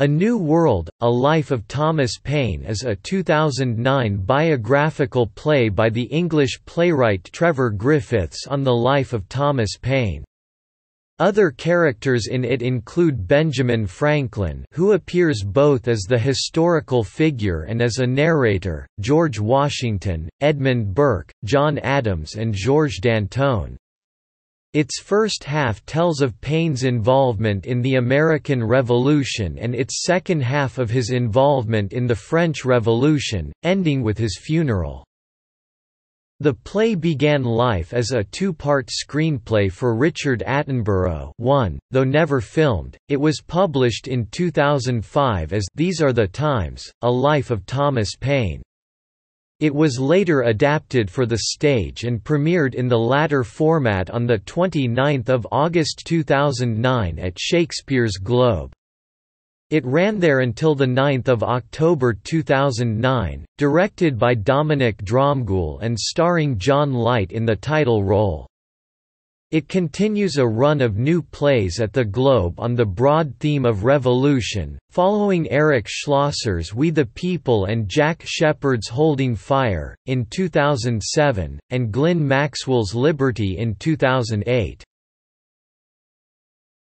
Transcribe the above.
A New World, A Life of Thomas Paine is a 2009 biographical play by the English playwright Trevor Griffiths on the life of Thomas Paine. Other characters in it include Benjamin Franklin who appears both as the historical figure and as a narrator, George Washington, Edmund Burke, John Adams and Georges Danton. Its first half tells of Paine's involvement in the American Revolution and its second half of his involvement in the French Revolution, ending with his funeral. The play began life as a two-part screenplay for Richard Attenborough one, though never filmed, it was published in 2005 as These Are the Times, A Life of Thomas Paine. It was later adapted for the stage and premiered in the latter format on 29 August 2009 at Shakespeare's Globe. It ran there until 9 October 2009, directed by Dominic Dromgoole and starring John Light in the title role. It continues a run of new plays at the Globe on the broad theme of revolution, following Eric Schlosser's We the People and Jack Shepherd's Holding Fire, in 2007, and Glyn Maxwell's Liberty in 2008.